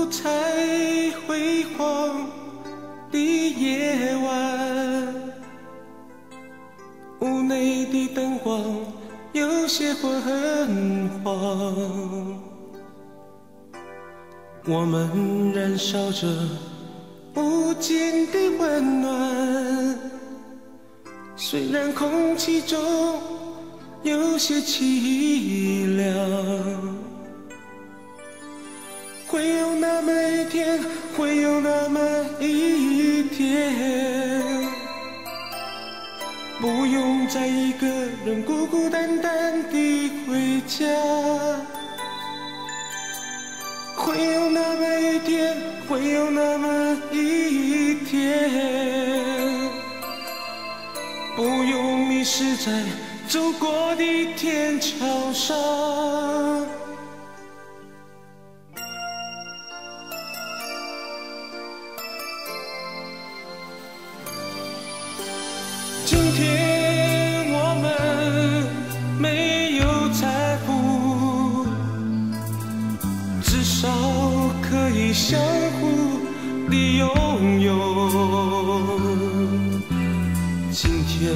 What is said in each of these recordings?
五彩辉煌的夜晚，屋内的灯光有些昏黄，我们燃烧着无尽的温暖，虽然空气中有些凄凉。会有，会有那么一天，不用再一个人孤孤单单地回家。会有那么一天，会有那么一天，不用迷失在走过的天桥上。今天我们没有财富，至少可以相互的拥有。今天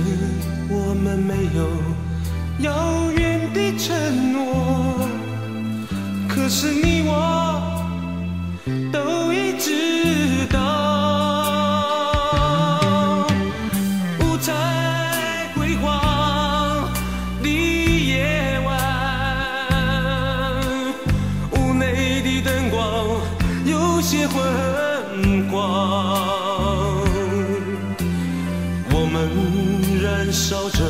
我们没有遥远的承诺，可是你我燃烧着